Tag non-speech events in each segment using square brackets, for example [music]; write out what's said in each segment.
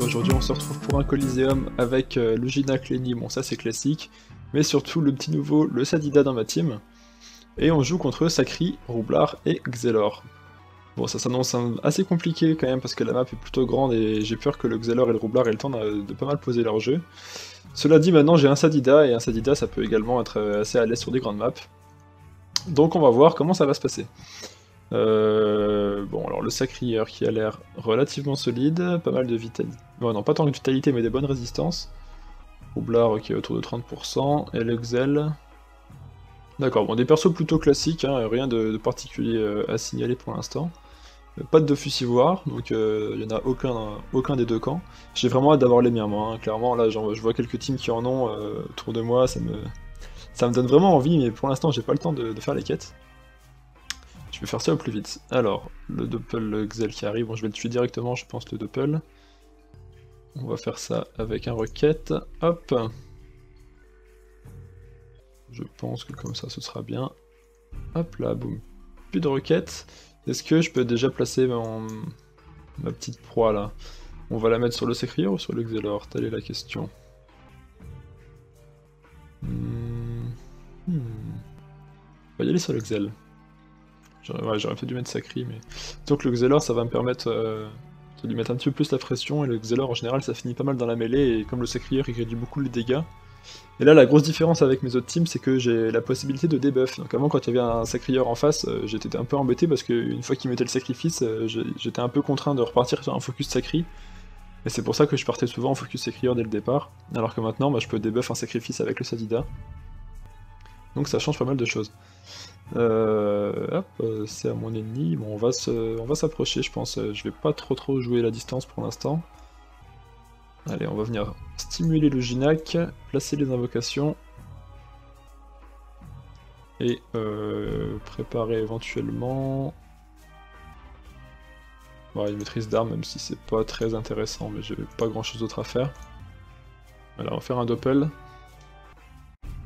Aujourd'hui on se retrouve pour un Coliseum avec euh, le Ginac, Lenny, bon ça c'est classique, mais surtout le petit nouveau, le Sadida dans ma team. Et on joue contre Sakri, Roublard et Xelor. Bon ça s'annonce assez compliqué quand même parce que la map est plutôt grande et j'ai peur que le Xelor et le Roublard aient le temps de, pas mal poser leur jeu. Cela dit maintenant j'ai un Sadida et un Sadida ça peut également être euh, assez à l'aise sur des grandes maps. Donc on va voir comment ça va se passer. Euh, bon, alors le sacrieur qui a l'air relativement solide, pas mal de vitalité. Bon, non, pas tant de vitalité, mais des bonnes résistances. Roublard qui est autour de 30%, et l'Exel. D'accord, bon, des persos plutôt classiques, hein, rien de, particulier euh, à signaler pour l'instant. Euh, pas de Dofus donc il n'y en a aucun, des deux camps. J'ai vraiment hâte d'avoir les miens, moi, hein. clairement, là je vois quelques teams qui en ont autour de moi, ça me, ça me donne vraiment envie, mais pour l'instant j'ai pas le temps de faire les quêtes. Faire ça au plus vite. Alors, le Doppel Xel qui arrive, bon je vais le tuer directement je pense le Doppel. On va faire ça avec un requête. Hop Je pense que comme ça ce sera bien. Hop là, boum. Plus de requête. Est-ce que je peux déjà placer ma petite proie là? On va la mettre sur le Sécrier ou sur le Xelor Telle est la question. Hmm. Hmm. On va y aller sur le Xel. J'aurais peut-être dû mettre Sacri, mais... Donc le Xelor, ça va me permettre euh, de lui mettre un petit peu plus la pression, et le Xelor, en général, ça finit pas mal dans la mêlée, et comme le Sacrier, il réduit beaucoup les dégâts. Et là, la grosse différence avec mes autres teams, c'est que j'ai la possibilité de debuff. Donc avant, quand il y avait un Sacrieur en face, euh, j'étais un peu embêté, parce qu'une fois qu'il mettait le sacrifice, euh, j'étais un peu contraint de repartir sur un focus Sacri. Et c'est pour ça que je partais souvent en focus Sacrieur dès le départ, alors que maintenant, bah, je peux debuff un sacrifice avec le Sadida. Donc ça change pas mal de choses. Euh, hop, euh, c'est à mon ennemi. Bon, on va on va s'approcher, je pense. Je vais pas trop trop jouer la distance pour l'instant. Allez, on va venir stimuler le Ginac, placer les invocations et euh, préparer éventuellement. Bon, une maîtrise d'armes, même si c'est pas très intéressant, mais j'ai pas grand chose d'autre à faire. Voilà, on va faire un doppel.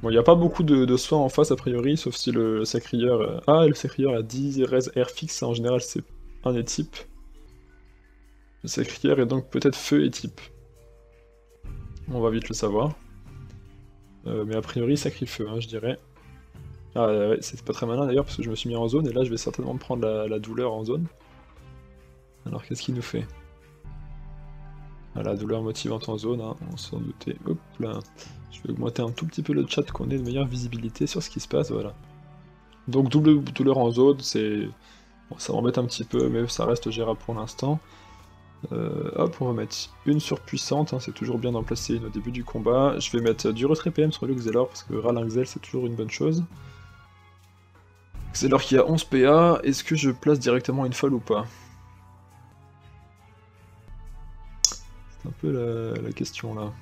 Bon, il n'y a pas beaucoup de, soins en face a priori, sauf si le sacrieur... Euh, ah, le sacrieur a 10 res air fixe, en général c'est un et type. Le sacrieur est donc peut-être feu et type. On va vite le savoir. Euh, mais a priori sacri-feu, hein, je dirais. Ah ouais, c'était pas très malin d'ailleurs parce que je me suis mis en zone et là je vais certainement prendre la, douleur en zone. Alors qu'est-ce qu'il nous fait? La douleur motivante en zone, hein, on s'en doutait. Hop là je vais augmenter un tout petit peu le chat qu'on ait une meilleure visibilité sur ce qui se passe, voilà. Donc double douleur en zone, c'est... ça m'embête un petit peu, mais ça reste gérable pour l'instant. Euh, hop, on va mettre une surpuissante, hein, c'est toujours bien d'en placer une au début du combat. Je vais mettre du retrait PM sur le Xelor, parce que Ralin Xel c'est toujours une bonne chose. Xelor qui a 11 PA, est-ce que je place directement une folle ou pas? Un peu la question là.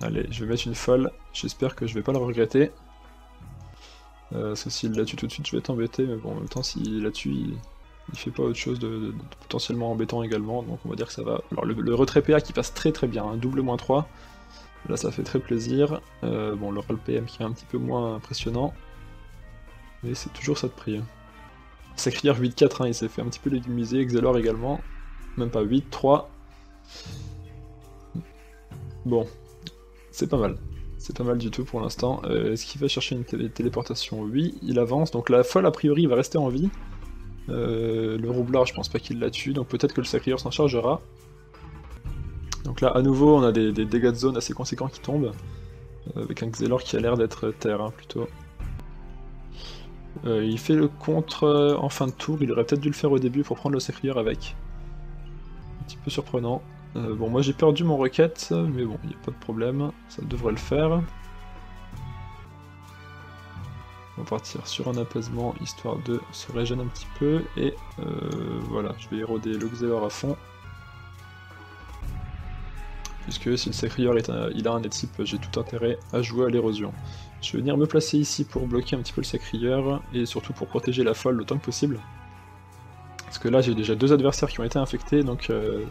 Allez, je vais mettre une folle. J'espère que je vais pas le regretter. Euh, parce que s'il la tue tout de suite, je vais être embêté. Mais bon, en même temps, s'il la tue, il, fait pas autre chose de, potentiellement embêtant également. Donc on va dire que ça va. Alors le, retrait PA qui passe très très bien, hein, double moins 3. Là, ça fait très plaisir. Euh, bon, le roll PM qui est un petit peu moins impressionnant. Mais c'est toujours ça de prix. Sacrière 8-4, hein, il s'est fait un petit peu légumiser. Xelor également. Même pas 8, 3. Bon, c'est pas mal. C'est pas mal du tout pour l'instant. Euh, est-ce qu'il va chercher une téléportation? Oui, il avance. Donc la folle, a priori, va rester en vie. Euh, le roublard, je pense pas qu'il la tue, donc peut-être que le sacrieur s'en chargera. Donc là, à nouveau, on a des, dégâts de zone assez conséquents qui tombent. Euh, avec un Xelor qui a l'air d'être terre, hein, plutôt. il fait le contre en fin de tour, il aurait peut-être dû le faire au début pour prendre le sacrieur avec. Un petit peu surprenant. Euh, bon, moi j'ai perdu mon requête, mais bon, il n'y a pas de problème, ça devrait le faire. On va partir sur un apaisement, histoire de se régénérer un petit peu, et euh, voilà, je vais éroder le à fond. Puisque si le Sacrieur il a un type, j'ai tout intérêt à jouer à l'érosion. Je vais venir me placer ici pour bloquer un petit peu le Sacrieur, et surtout pour protéger la folle le temps que possible. Parce que là j'ai déjà deux adversaires qui ont été infectés, donc euh,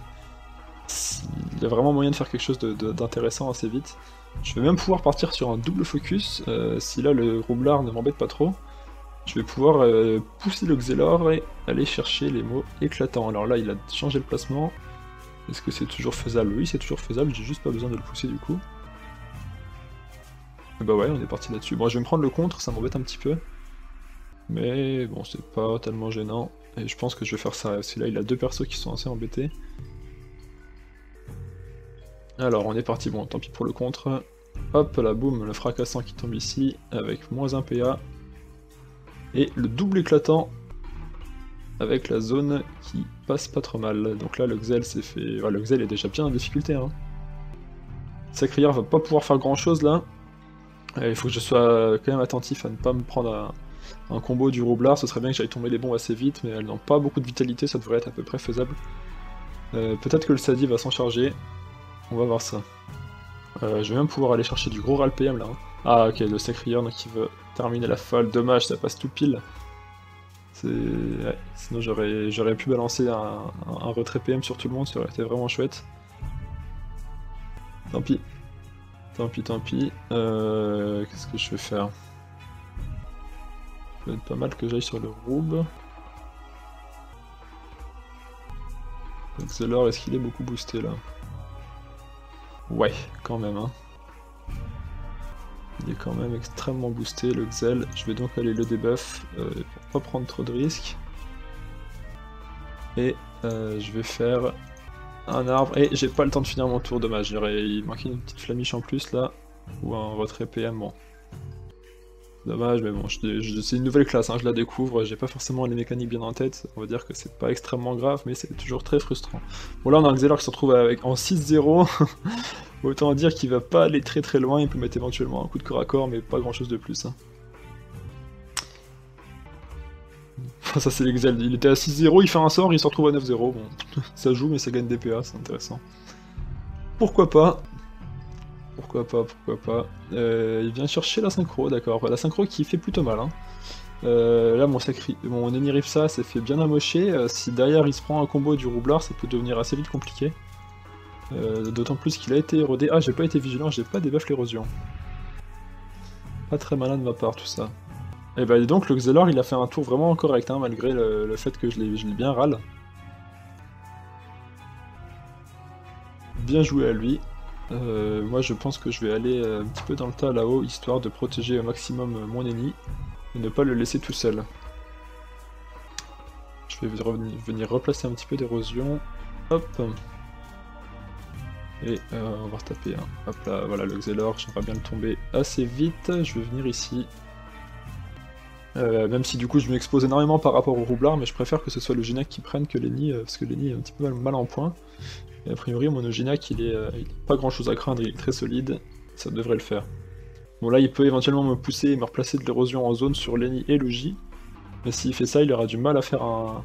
il y a vraiment moyen de faire quelque chose d'intéressant assez vite. Je vais même pouvoir partir sur un double focus, euh, si là le roublard ne m'embête pas trop. je vais pouvoir euh, pousser le Xelor et aller chercher les mots éclatants. Alors là, il a changé le placement. Est-ce que c'est toujours faisable? Oui, c'est toujours faisable, j'ai juste pas besoin de le pousser du coup. bah ouais, on est parti là-dessus. Bon, je vais me prendre le contre, ça m'embête un petit peu. Mais bon, c'est pas tellement gênant. Et je pense que je vais faire ça. Parce que là, il a deux persos qui sont assez embêtés. Alors, on est parti. Bon, tant pis pour le contre. Hop, la boum, le fracassant qui tombe ici, avec moins 1 PA. Et le double éclatant, avec la zone qui passe pas trop mal. Donc là, le Xel s'est fait... le Xel est déjà bien en difficulté. Hein. Sacrière va pas pouvoir faire grand chose là. Il faut que je sois quand même attentif à ne pas me prendre un un combo du roublard, ce serait bien que j'aille tomber les bombes assez vite, mais elles n'ont pas beaucoup de vitalité, ça devrait être à peu près faisable. Euh, peut-être que le Sadi va s'en charger, on va voir ça. Euh, je vais même pouvoir aller chercher du gros RAL-PM là. Hein. Ah ok, le Sacrier qui veut terminer la folle, dommage, ça passe tout pile. Sinon j'aurais pu balancer un, retrait PM sur tout le monde, ça aurait été vraiment chouette. Tant pis. Tant pis, tant pis. Euh, qu'est-ce que je vais faire? Peut être pas mal que j'aille sur le Roube. Xelor, est-ce qu'il est beaucoup boosté là? Ouais, quand même. Hein. Il est quand même extrêmement boosté le Xel. Je vais donc aller le debuff euh, pour pas prendre trop de risques. Et euh, je vais faire un arbre. Et j'ai pas le temps de finir mon tour, dommage. Il manquait une petite flamiche en plus là. Ou un retrait PM. Dommage, mais bon, c'est une nouvelle classe, hein, je la découvre, j'ai pas forcément les mécaniques bien en tête, on va dire que c'est pas extrêmement grave, mais c'est toujours très frustrant. Bon là on a un Xelor qui se retrouve avec, en 6-0, [laughs] autant dire qu'il va pas aller très très loin, il peut mettre éventuellement un coup de corps à corps, mais pas grand chose de plus. Hein. ça c'est l'Exel, il était à 6-0, il fait un sort, il se retrouve à 9-0, bon, [laughs] ça joue mais ça gagne des PA, c'est intéressant. Pourquoi pas? Pourquoi pas, pourquoi pas. Euh, il vient chercher la synchro, d'accord. La synchro qui fait plutôt mal. Hein. Euh, là, mon, sacri... mon s'est fait bien amocher. Euh, si derrière il se prend un combo du roublard, ça peut devenir assez vite compliqué. D'autant plus qu'il a été érodé. Ah, j'ai pas été vigilant, j'ai pas débuff l'érosion. Pas très malin de ma part tout ça. Et bah donc le Xelor il a fait un tour vraiment correct hein, malgré le, fait que je l'ai bien râle. Bien joué à lui. Euh, moi je pense que je vais aller euh, un petit peu dans le tas là-haut, histoire de protéger au maximum euh, mon ennemi, et ne pas le laisser tout seul. Je vais venir replacer un petit peu d'érosion. Hop Et on va retaper. Hein. Hop là, voilà le Xelor, j'aimerais bien le tomber assez vite. Je vais venir ici. Même si du coup je m'expose énormément par rapport au roublard, mais je préfère que ce soit le Ginac qui prenne que Lenny, parce que Lenny est un petit peu mal en point. Et a priori, mon Oginac, il est, euh, pas grand chose à craindre, il est très solide, ça devrait le faire. Bon là, il peut éventuellement me pousser et me replacer de l'érosion en zone sur Lenny et le J, mais s'il fait ça, il aura du mal à faire un,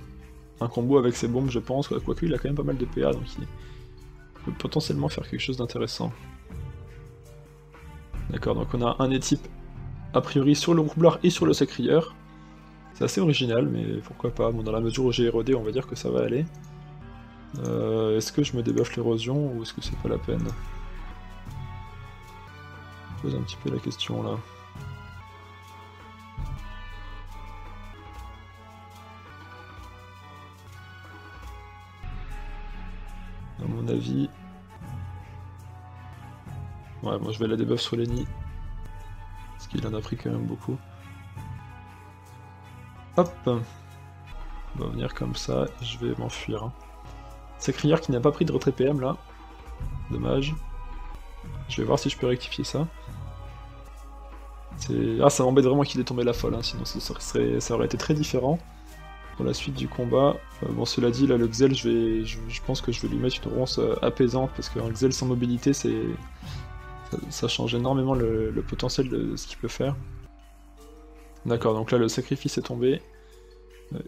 combo avec ses bombes, je pense, quoique il a quand même pas mal de PA, donc il peut potentiellement faire quelque chose d'intéressant. D'accord, donc on a un étype a priori sur le roublard et sur le sacrieur. C'est assez original, mais pourquoi pas. Bon, dans la mesure où j'ai érodé, on va dire que ça va aller. Euh, est-ce que je me débuffe l'érosion ou est-ce que c'est pas la peine? Je pose un petit peu la question là. À mon avis... Ouais, moi je vais la debuff sur Lenny. Parce qu'il en a pris quand même beaucoup. Hop On va venir comme ça, je vais m'enfuir. Hein. Sacrière qui n'a pas pris de retrait PM là. Dommage. Je vais voir si je peux rectifier ça. Ah, ça m'embête vraiment qu'il ait tombé la folle, hein, sinon ça, aurait été très différent pour la suite du combat. Euh, bon, cela dit, là, le Xel, je, vais... Je, pense que je vais lui mettre une ronce euh, apaisante, parce qu'un Xel sans mobilité, c'est... Ça, change énormément le, potentiel de ce qu'il peut faire. D'accord, donc là, le sacrifice est tombé.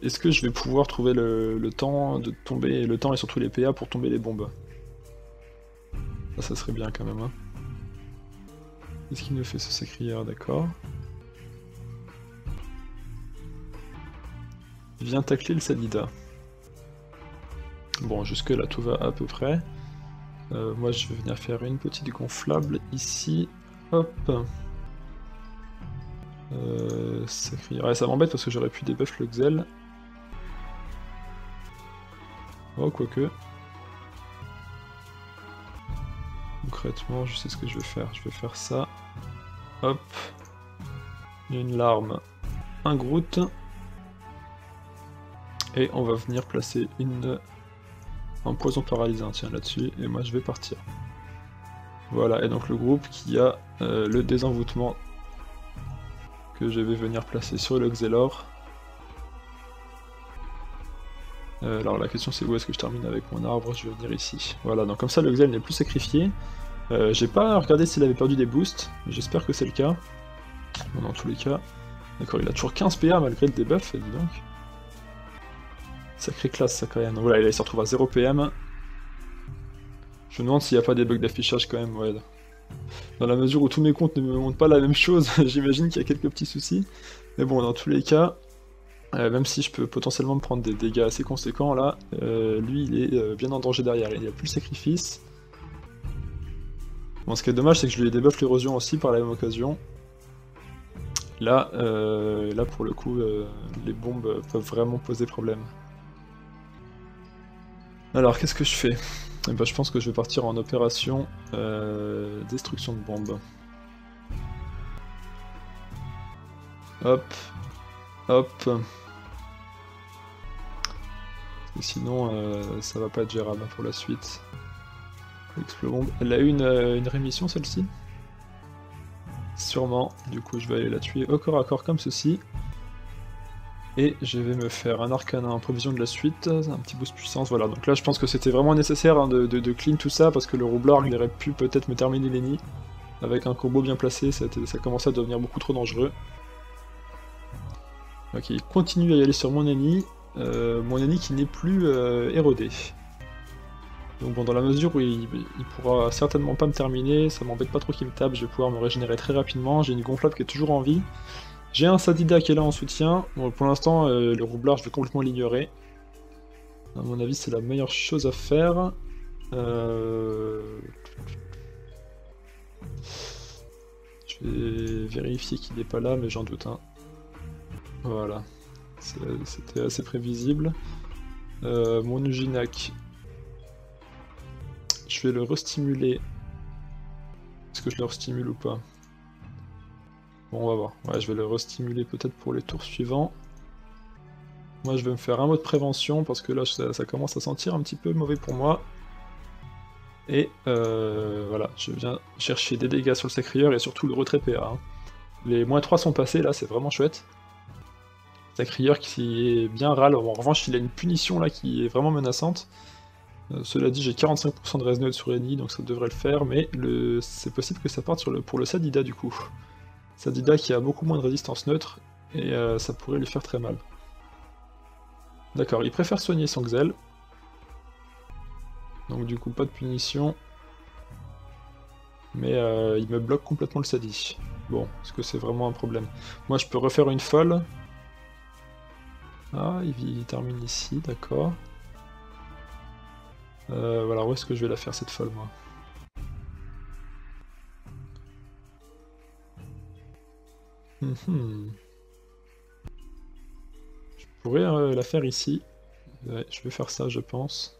Est-ce que je vais pouvoir trouver le, temps de tomber, le temps et surtout les PA pour tomber les bombes? Ça, serait bien quand même. Hein. Qu'est-ce qu'il nous fait ce sacrière D'accord. Viens tacler le Sadida. Bon, jusque là tout va à peu près. Euh, moi je vais venir faire une petite gonflable ici. Hop. Euh, ça, ça m'embête parce que j'aurais pu débuff le Xel. Oh, quoique. Concrètement, je sais ce que je vais faire. Je vais faire ça. Hop. Une larme. Un Groot. Et on va venir placer une... un poison paralysant, tiens, là-dessus. Et moi, je vais partir. Voilà, et donc le groupe qui a euh, le désenvoûtement que je vais venir placer sur le Xelor. Euh, alors la question c'est où est-ce que je termine avec mon arbre, je vais venir ici. Voilà, donc comme ça le Xel n'est plus sacrifié. Euh, j'ai pas regardé s'il avait perdu des boosts, j'espère que c'est le cas. Bon, dans tous les cas. D'accord, il a toujours 15 PA malgré le debuff, dis donc. Sacré classe ça quand même. voilà, il se retrouve à 0 PM. Je me demande s'il n'y a pas des bugs d'affichage quand même. Dans la mesure où tous mes comptes ne me montrent pas la même chose, [laughs] j'imagine qu'il y a quelques petits soucis. Mais bon, dans tous les cas, euh, même si je peux potentiellement me prendre des dégâts assez conséquents, là, euh, lui, il est euh, bien en danger derrière. Il n'y a plus le sacrifice. Bon, ce qui est dommage, c'est que je lui ai débuff l'érosion aussi par la même occasion. Là, là pour le coup, les bombes peuvent vraiment poser problème. Alors, qu'est-ce que je fais? Eh ben, je pense que je vais partir en opération euh, destruction de bombes. Hop, hop. sinon, euh, ça va pas être gérable pour la suite. Bombe. Elle a eu une, euh, une rémission celle-ci? Sûrement. Du coup, je vais aller la tuer au corps à corps comme ceci. Et je vais me faire un arcana en prévision de la suite, un petit boost puissance, voilà. Donc là je pense que c'était vraiment nécessaire hein, de, clean tout ça, parce que le roublard il aurait pu peut-être me terminer l'ennemi. Avec un combo bien placé, ça, ça commençait à devenir beaucoup trop dangereux. Ok, il continue à y aller sur mon ennemi, euh, mon ennemi qui n'est plus euh, érodé. Donc bon, dans la mesure où il, il pourra certainement pas me terminer, ça m'embête pas trop qu'il me tape, je vais pouvoir me régénérer très rapidement, j'ai une gonflable qui est toujours en vie. J'ai un Sadida qui est là en soutien. pour l'instant, euh, le roublard, je vais complètement l'ignorer. À mon avis, c'est la meilleure chose à faire. Euh, je vais vérifier qu'il n'est pas là, mais j'en doute. Voilà. C'était assez prévisible. Euh, mon Uginak. Je vais le restimuler. Est-ce que je le restimule ou pas? Bon, on va voir. Ouais, je vais le restimuler peut-être pour les tours suivants. Moi, je vais me faire un mot de prévention parce que là, ça, commence à sentir un petit peu mauvais pour moi. Et euh, voilà, je viens chercher des dégâts sur le sacrieur et surtout le retrait PA. Hein. Les moins 3 sont passés, là, c'est vraiment chouette. Sacrieur qui est bien râle. en revanche, il a une punition là qui est vraiment menaçante. Euh, cela dit, j'ai 45% de res sur Eni, donc ça devrait le faire, mais le... c'est possible que ça parte pour le Sadida du coup. Sadida qui a beaucoup moins de résistance neutre, et euh, ça pourrait lui faire très mal. D'accord, il préfère soigner son Xel. Donc du coup, pas de punition. Mais euh, il me bloque complètement le Sadi. Bon, est-ce que c'est vraiment un problème? Moi, je peux refaire une folle. Ah, il, termine ici, d'accord. Euh, voilà, où est-ce que je vais la faire cette folle, moi? Mhm. Je pourrais euh, la faire ici. je vais faire ça, je pense.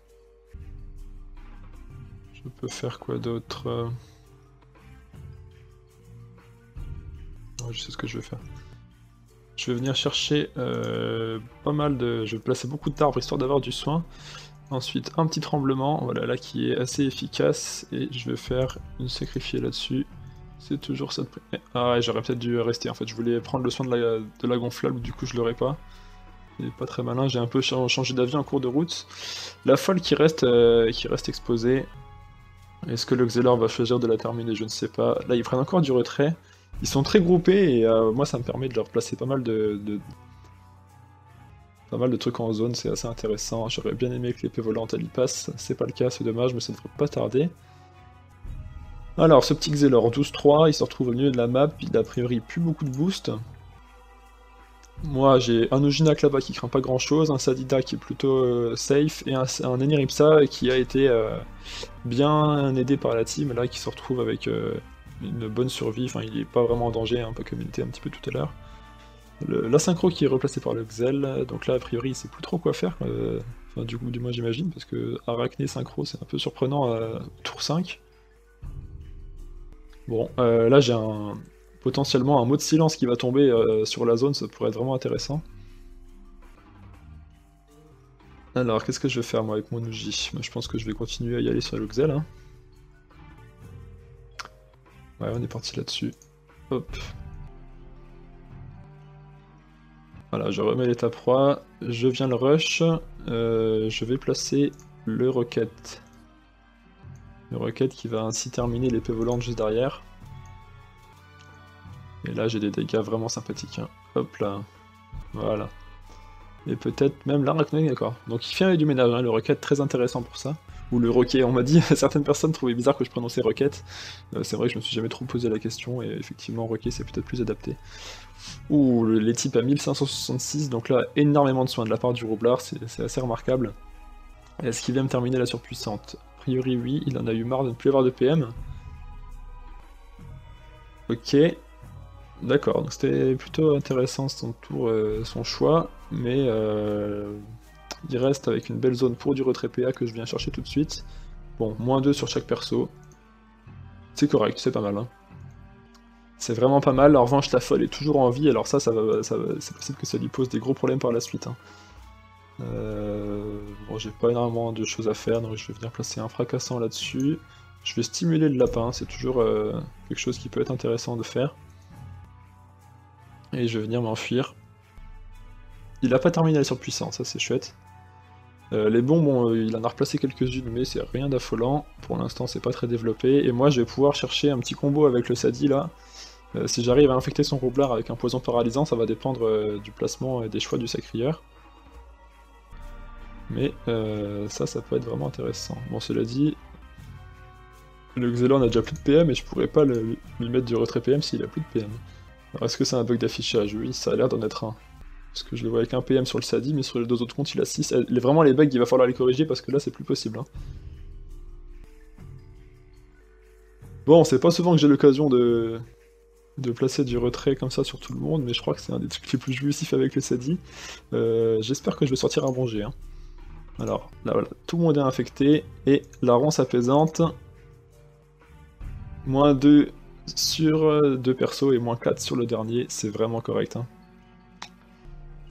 Je peux faire quoi d'autre euh? Je sais ce que je vais faire. Je vais venir chercher euh, pas mal de... Je vais placer beaucoup d'arbres histoire d'avoir du soin. Ensuite, un petit tremblement, voilà, là qui est assez efficace. Et je vais faire une sacrifier là-dessus. C'est toujours ça de près. Ah ouais, j'aurais peut-être dû rester en fait. Je voulais prendre le soin de la, de la gonflable, du coup je l'aurais pas. C'est pas très malin, j'ai un peu changé d'avis en cours de route. La folle qui reste, euh, qui reste exposée. Est-ce que le Xelor va choisir de la terminer? Je ne sais pas. Là, ils prennent encore du retrait. Ils sont très groupés et euh, moi, ça me permet de leur placer pas mal de, Pas mal de trucs en zone, c'est assez intéressant. J'aurais bien aimé que l'épée volante elle y passe. C'est pas le cas, c'est dommage, mais ça devrait pas tarder. Alors, ce petit Xelor 12-3, il se retrouve au milieu de la map, il a priori plus beaucoup de boost. Moi, j'ai un Oginak là-bas qui craint pas grand-chose, un Sadida qui est plutôt euh, safe, et un, un qui a été euh, bien aidé par la team, là, qui se retrouve avec euh, une bonne survie, enfin il est pas vraiment en danger, un peu comme il était un petit peu tout à l'heure. L'asynchro qui est replacé par le Xel, donc là a priori il sait plus trop quoi faire, enfin du coup du moins j'imagine, parce que Arachné synchro c'est un peu surprenant à tour 5. Bon, euh, là j'ai un potentiellement un mot de silence qui va tomber euh, sur la zone, ça pourrait être vraiment intéressant. Alors, qu'est-ce que je vais faire moi avec mon Uji? Je pense que je vais continuer à y aller sur le Xel. Hein. Ouais, on est parti là-dessus. Hop. Voilà, je remets l'étape 3, je viens le rush, euh, je vais placer le rocket. Le rocket qui va ainsi terminer l'épée volante juste derrière. Et là j'ai des dégâts vraiment sympathiques. Hein. Hop là. Voilà. Et peut-être même l'arachnoïde, d'accord. Donc il fait du ménage, hein, le rocket très intéressant pour ça ou le roquet. On m'a dit, [laughs] certaines personnes trouvaient bizarre que je prononçais roquette. Euh, c'est vrai que je me suis jamais trop posé la question, et effectivement, roquet c'est peut-être plus adapté. Ouh, les types à 1566, donc là, énormément de soins de la part du roublard, c'est assez remarquable. Est-ce qu'il vient me terminer la surpuissante? Priori, oui, il en a eu marre de ne plus avoir de PM. Ok. D'accord, donc c'était plutôt intéressant son tour, euh, son choix, mais euh, il reste avec une belle zone pour du retrait PA que je viens chercher tout de suite. Bon, moins 2 sur chaque perso. C'est correct, c'est pas mal. Hein. C'est vraiment pas mal. En revanche, la folle est toujours en vie, alors ça, ça va, c'est possible que ça lui pose des gros problèmes par la suite. Hein. Euh, bon, j'ai pas énormément de choses à faire, donc je vais venir placer un fracassant là-dessus. Je vais stimuler le lapin, c'est toujours euh, quelque chose qui peut être intéressant de faire. Et je vais venir m'enfuir. Il a pas terminé la surpuissance, ça c'est chouette. Euh, les bombes, bon, il en a replacé quelques-unes, mais c'est rien d'affolant. Pour l'instant, c'est pas très développé. Et moi, je vais pouvoir chercher un petit combo avec le Sadi là. Si j'arrive à infecter son roublard avec un poison paralysant, ça va dépendre du placement et des choix du sacrieur. Mais ça, ça peut être vraiment intéressant. Bon, cela dit, le Xelon a déjà plus de PM et je pourrais pas lui mettre du retrait PM s'il a plus de PM. Alors, est-ce que c'est un bug d'affichage? Oui, ça a l'air d'en être un. Parce que je le vois avec un PM sur le Sadi, mais sur les deux autres comptes, il a 6. Vraiment, les bugs, il va falloir les corriger parce que là, c'est plus possible. Hein. Bon, c'est pas souvent que j'ai l'occasion de... de placer du retrait comme ça sur tout le monde, mais je crois que c'est un des trucs les plus jouissifs avec le Sadi. Euh, j'espère que je vais sortir un bon Hein. Alors, là voilà, tout le monde est infecté, et la ronce apaisante, moins 2 sur 2 persos et moins 4 sur le dernier, c'est vraiment correct. Hein.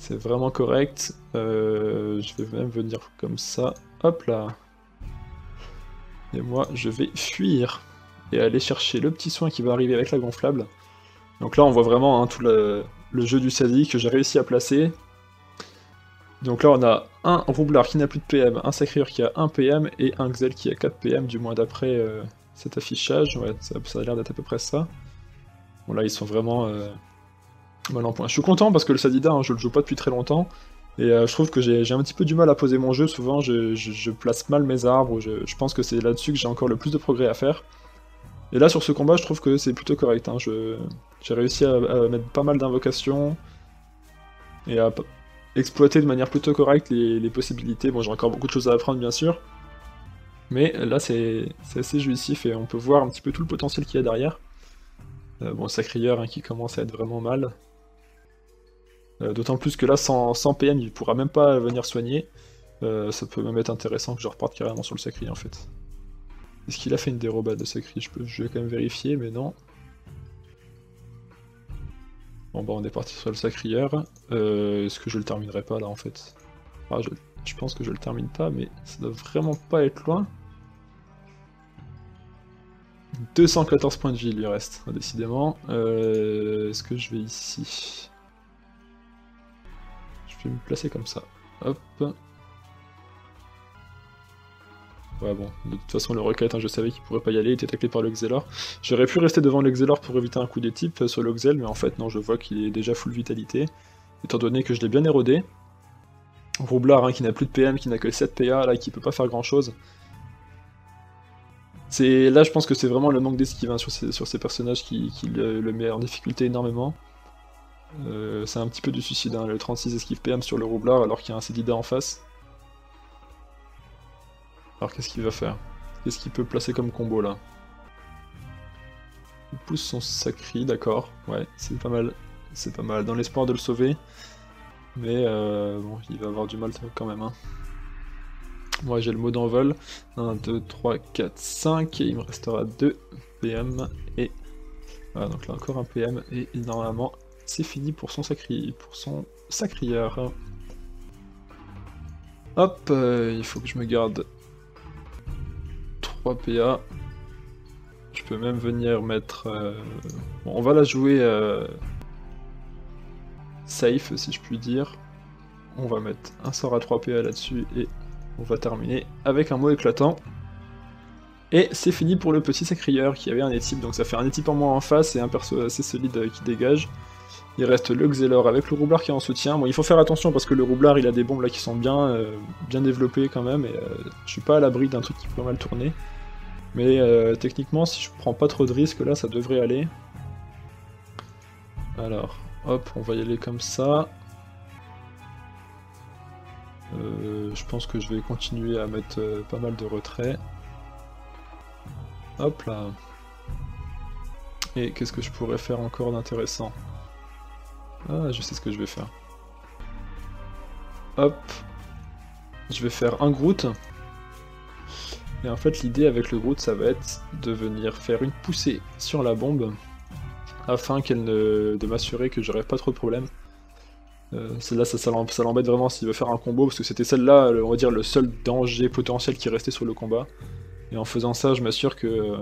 C'est vraiment correct. Euh, je vais même venir comme ça. Hop là. Et moi, je vais fuir. Et aller chercher le petit soin qui va arriver avec la gonflable. Donc là, on voit vraiment hein, tout le, jeu du sadique que j'ai réussi à placer. Donc là, on a un roublard qui n'a plus de PM, un sacrieur qui a 1 PM, et un Xel qui a 4 PM, du moins d'après euh, cet affichage. Ouais, ça, a l'air d'être à peu près ça. Bon là, ils sont vraiment... Euh, point. Je suis content parce que le Sadida, hein, je le joue pas depuis très longtemps. Et euh, je trouve que j'ai un petit peu du mal à poser mon jeu. Souvent, je, place mal mes arbres. Je, pense que c'est là-dessus que j'ai encore le plus de progrès à faire. Et là, sur ce combat, je trouve que c'est plutôt correct. Hein. J'ai réussi à, mettre pas mal d'invocations. Et à exploiter de manière plutôt correcte les, possibilités. Bon, j'ai encore beaucoup de choses à apprendre, bien sûr. Mais là, c'est assez jouissif et on peut voir un petit peu tout le potentiel qu'il y a derrière. Euh, bon, Sacrieur hein, qui commence à être vraiment mal. Euh, d'autant plus que là, sans, PM, il pourra même pas venir soigner. Euh, ça peut même être intéressant que je reparte carrément sur le Sacri en fait. Est-ce qu'il a fait une dérobade de Sacri je, peux, je vais quand même vérifier, mais non. Bon bah on est parti sur le Sacrieur. Euh, est-ce que je le terminerai pas là en fait? Ah, je, je, pense que je le termine pas, mais ça doit vraiment pas être loin. 214 points de vie il lui reste, décidément. Est-ce que je vais ici? Je vais me placer comme ça. Hop. Ouais bon, de toute façon le requête, hein, je savais qu'il pourrait pas y aller, il était taclé par le Xelor. J'aurais pu rester devant le Xelor pour éviter un coup des types sur le Xel, mais en fait non, je vois qu'il est déjà full vitalité, étant donné que je l'ai bien érodé. Roublard hein, qui n'a plus de PM, qui n'a que 7 PA, là qui peut pas faire grand chose. C'est Là je pense que c'est vraiment le manque d'esquive hein, sur, ces, sur ces personnages qui, le met en difficulté énormément. Euh, c'est un petit peu du suicide, le 36 esquive PM sur le roublard alors qu'il y a un Célida en face. Alors qu'est-ce qu'il va faire Qu'est-ce qu'il peut placer comme combo là Il pousse son sacri, d'accord. Ouais, c'est pas mal. C'est pas mal. Dans l'espoir de le sauver. Mais euh, bon, il va avoir du mal quand même. Hein. Moi j'ai le mot d'envol. 1, 2, 3, 4, 5. Et il me restera 2 PM. Et voilà, donc là encore un PM. Et normalement, c'est fini pour son sacri, pour son sacrieur. Hop, euh, il faut que je me garde 3 PA. Je peux même venir mettre... Euh, on va la jouer euh, safe, si je puis dire. On va mettre un sort à 3 PA là-dessus et on va terminer avec un mot éclatant. Et c'est fini pour le petit sacrieur qui avait un étype, donc ça fait un étype en moins en face et un perso assez solide qui dégage. Il reste le Xelor avec le roublard qui est en soutien. Bon, il faut faire attention parce que le roublard il a des bombes là qui sont bien, euh, bien développées quand même, et je suis pas à l'abri d'un truc qui peut mal tourner. Mais euh, techniquement, si je prends pas trop de risques, là, ça devrait aller. Alors, hop, on va y aller comme ça. Euh, je pense que je vais continuer à mettre euh, pas mal de retraits. Hop là. Et qu'est-ce que je pourrais faire encore d'intéressant? Ah, je sais ce que je vais faire. Hop. Je vais faire un Groot. Et en fait, l'idée avec le Groot, ça va être de venir faire une poussée sur la bombe afin qu'elle ne... de m'assurer que j'aurai pas trop de problèmes. Euh, celle-là, ça, ça l'embête vraiment s'il veut faire un combo, parce que c'était celle-là, on va dire, le seul danger potentiel qui restait sur le combat. Et en faisant ça, je m'assure que, euh,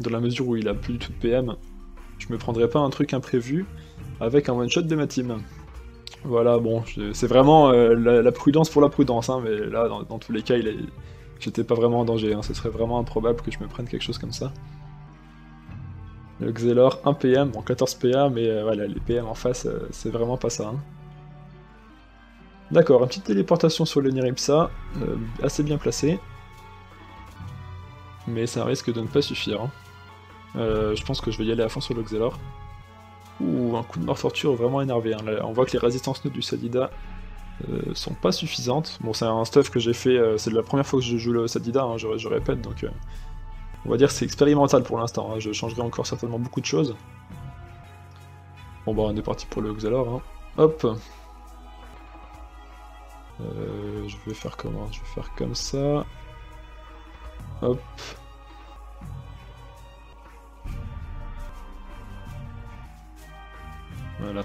dans la mesure où il a plus du tout de PM, je me prendrai pas un truc imprévu avec un one-shot de ma team. Voilà, bon, c'est vraiment euh, la, prudence pour la prudence, hein, mais là, dans, tous les cas, il est j'étais pas vraiment en danger, hein. ce serait vraiment improbable que je me prenne quelque chose comme ça. Le Xelor, 1 PM, bon 14 PA, mais euh, voilà, les PM en face, euh, c'est vraiment pas ça. Hein. D'accord, une petite téléportation sur le Niripsa, assez bien placée. Mais ça risque de ne pas suffire. Hein. je pense que je vais y aller à fond sur le Xelor. Ouh, un coup de mort forture vraiment énervé. on voit que les résistances neutres du Sadida euh, sont pas suffisantes. Bon, c'est un stuff que j'ai fait, euh, c'est la première fois que je joue le Sadida, hein, je, répète, donc euh, on va dire que c'est expérimental pour l'instant. Hein. je changerai encore certainement beaucoup de choses. Bon, bah, on est parti pour le. Hein. Hop Je vais faire comment? Je vais faire comme ça. Hop. Voilà.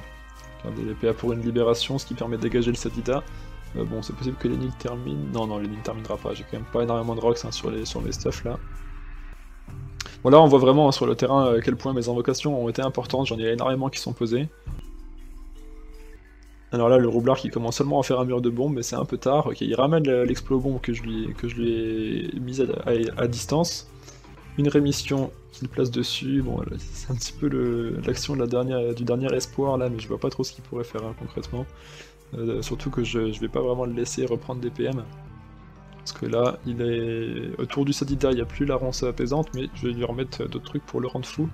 Regardez les PA pour une libération, ce qui permet de dégager le Sadida. Euh, bon, c'est possible que l'énigme termine. Non, non, l'énigme terminera pas. J'ai quand même pas énormément de rocks hein, sur, les, sur mes stuff là. Bon, là, on voit vraiment hein, sur le terrain à quel point mes invocations ont été importantes. J'en ai énormément qui sont posées. Alors là, le roublard qui commence seulement à faire un mur de bombes, mais c'est un peu tard. Ok, il ramène l'explo-bombe que, je lui, que je lui ai mise à distance une rémission qu'il place dessus. Bon, c'est un petit peu l'action du dernier espoir là, mais je vois pas trop ce qu'il pourrait faire hein, concrètement. Euh, surtout que je, vais pas vraiment le laisser reprendre des PM. Parce que là, il est autour du Sadida, il n'y a plus la ronce apaisante, mais je vais lui remettre d'autres trucs pour le rendre fou.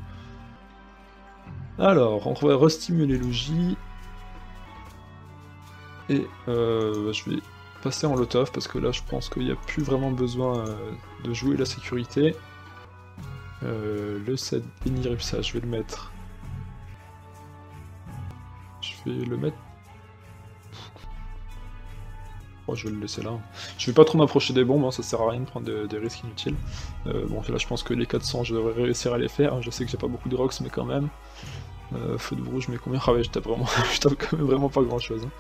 Alors, on va restimuler Luigi. Et euh, je vais passer en lot-off parce que là, je pense qu'il n'y a plus vraiment besoin euh, de jouer la sécurité. Euh, le set ça, je vais le mettre. Je vais le mettre. Oh, je vais le laisser là. Je vais pas trop m'approcher des bombes, hein, ça sert à rien de prendre des, risques inutiles. Euh, bon, là je pense que les 400, je devrais réussir à les faire. Je sais que j'ai pas beaucoup de rocks, mais quand même. Euh, feu de rouge, mais combien? Ah ouais, je tape vraiment, [laughs] je tape quand même vraiment pas grand chose. Hein.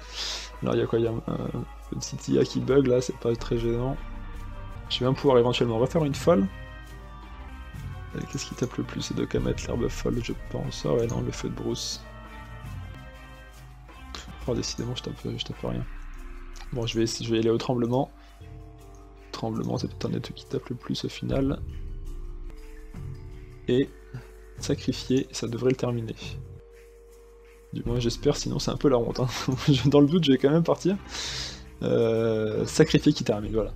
Alors il y a quoi? Il y a un petit IA qui bug là, c'est pas très gênant. Je vais même pouvoir éventuellement refaire une folle. Qu'est-ce qui tape le plus? C'est mettre l'herbe folle, je pense. Ah ouais, non, le feu de brousse. Oh, décidément, je tape, je tape rien. Bon, je vais, je vais aller au tremblement. Tremblement, c'est peut-être un des trucs qui tape le plus au final. Et sacrifier, ça devrait le terminer. Du moins, j'espère, sinon c'est un peu la honte. Hein. [laughs] Dans le doute, je vais quand même partir. Euh, sacrifier qui termine, voilà.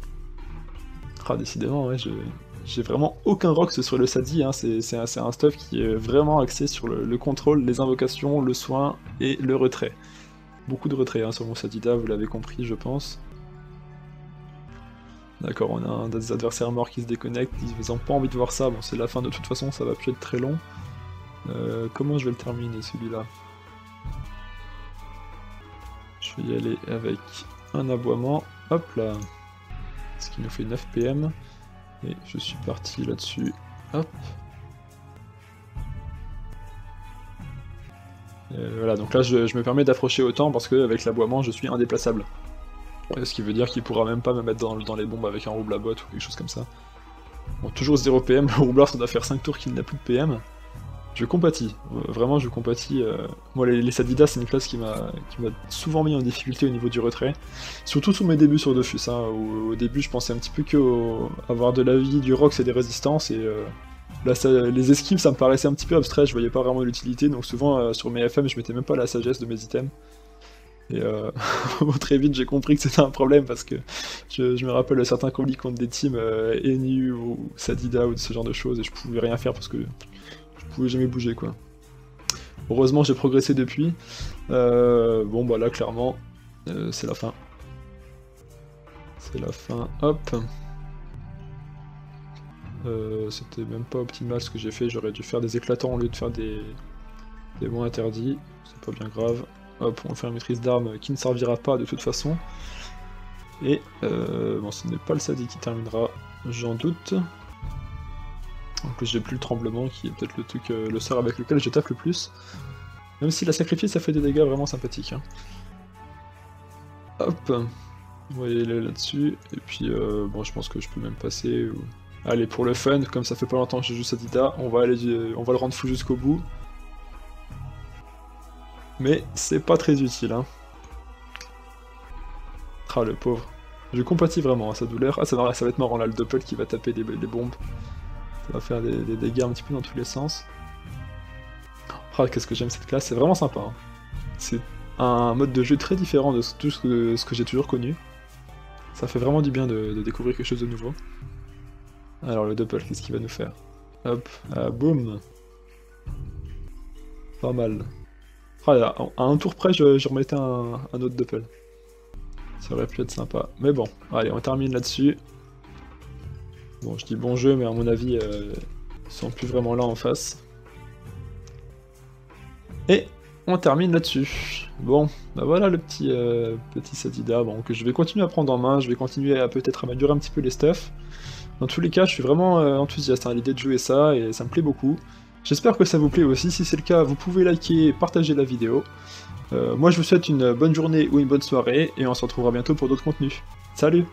Ah, décidément, ouais, je, j'ai vraiment aucun rock sur le Sadi, hein. c'est un, stuff qui est vraiment axé sur le, contrôle, les invocations, le soin et le retrait. Beaucoup de retrait hein, sur mon Sadida, vous l'avez compris je pense. D'accord, on a un des adversaires morts qui se déconnectent, ils n'ont pas envie de voir ça, bon c'est la fin de toute façon, ça va plus être très long. Euh, comment je vais le terminer celui-là? Je vais y aller avec un aboiement. Hop là. Ce qui nous fait 9 PM. Et je suis parti là-dessus. Hop. voilà, donc là je, me permets d'approcher autant parce qu'avec l'aboiement je suis indéplaçable. Ce qui veut dire qu'il pourra même pas me mettre dans, dans les bombes avec un rouble à botte ou quelque chose comme ça. Bon, toujours 0 PM, [laughs] le roublard ça doit faire 5 tours qu'il n'a plus de PM. Je compatis, vraiment je compatis. Euh, moi les, les c'est une classe qui m'a souvent mis en difficulté au niveau du retrait. Surtout sous mes débuts sur Dofus, hein, au début je pensais un petit peu qu'avoir de la vie, du rock et des résistances, et euh, là les esquives ça me paraissait un petit peu abstrait, je voyais pas vraiment l'utilité, donc souvent euh, sur mes FM je mettais même pas la sagesse de mes items. Et [laughs] très vite, j'ai compris que c'était un problème parce que je, me rappelle certains colis contre des teams euh, ou Sadida ou ce genre de choses et je pouvais rien faire parce que pouvais jamais bouger quoi. Heureusement, j'ai progressé depuis. Euh, bon, bah là, clairement, euh, c'est la fin. C'est la fin. Hop. C'était même pas optimal ce que j'ai fait. J'aurais dû faire des éclatants au lieu de faire des, des bons interdits. C'est pas bien grave. Hop, on faire une maîtrise d'armes qui ne servira pas de toute façon. Et euh, bon, ce n'est pas le Sadi qui terminera, j'en doute. En plus, j'ai plus le tremblement qui est peut-être le truc, euh, le sort avec lequel je tape le plus. Même si la sacrifice, ça fait des dégâts vraiment sympathiques. Hein. Hop, on va y aller là-dessus. Et puis, euh, bon, je pense que je peux même passer. Allez, pour le fun, comme ça fait pas longtemps que je joue Sadida, on va aller, on va le rendre fou jusqu'au bout mais c'est pas très utile. Hein. Ah, le pauvre. Je compatis vraiment à sa douleur. Ah, ça va, ça va être marrant là, le Doppel qui va taper des, bombes. Ça va faire des, dégâts un petit peu dans tous les sens. Ah, qu'est-ce que j'aime cette classe, c'est vraiment sympa. Hein. C'est un mode de jeu très différent de tout ce que, j'ai toujours connu. Ça fait vraiment du bien de, découvrir quelque chose de nouveau. Alors le Doppel, qu'est-ce qu'il va nous faire? Hop, ah, boum Pas mal. Ah, à un tour près, je, remettais un, autre Doppel. Ça aurait pu être sympa. Mais bon, allez, on termine là-dessus. Bon, je dis bon jeu, mais à mon avis, euh, ils sont plus vraiment là en face. Et on termine là-dessus. Bon, bah voilà le petit, euh, petit Sadida, bon, que je vais continuer à prendre en main, je vais continuer à peut-être améliorer un petit peu les stuff. Dans tous les cas, je suis vraiment euh, enthousiaste à l'idée de jouer ça, et ça me plaît beaucoup. J'espère que ça vous plaît aussi, si c'est le cas, vous pouvez liker et partager la vidéo. Euh, moi je vous souhaite une bonne journée ou une bonne soirée, et on se retrouvera bientôt pour d'autres contenus. Salut